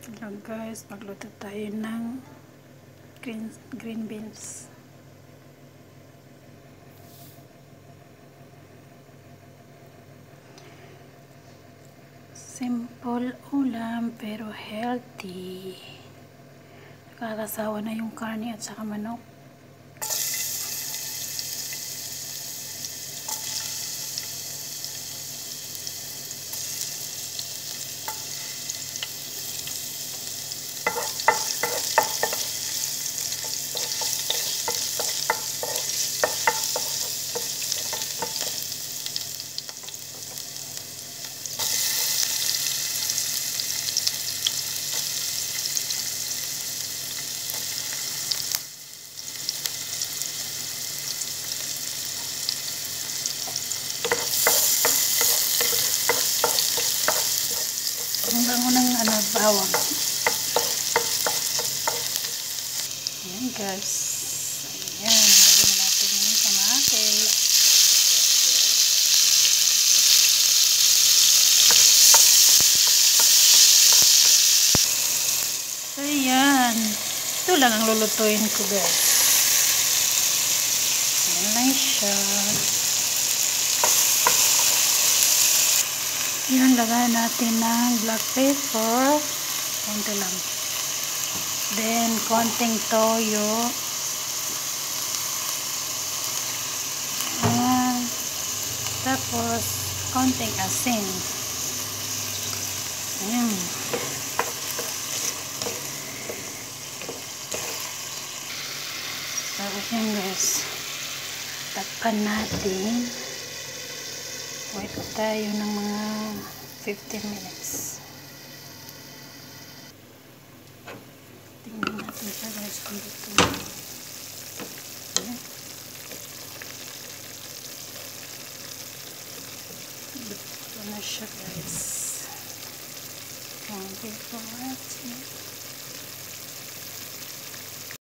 Hello guys, magluto tayo ng green, green beans. Simple ulam pero healthy. Nakakasawa na yung karne at saka manok. Ang bango ng ano, bawang. Ayan guys. Ayan, lagyan natin yung kamatis. Ayan. Ito lang ang lulutuin ko guys. Ayan lang siya. Yan, lagyan natin ng black pepper. Konti lang. Then, konting toyo. Ayan. Tapos, konting asin. Ayan. Tapos yan guys. Takpan natin. Wait tayo ng mga 15 minutes. Tingnan natin siya guys kung dito. Ayan. Dito na siya guys. Thank you for watching.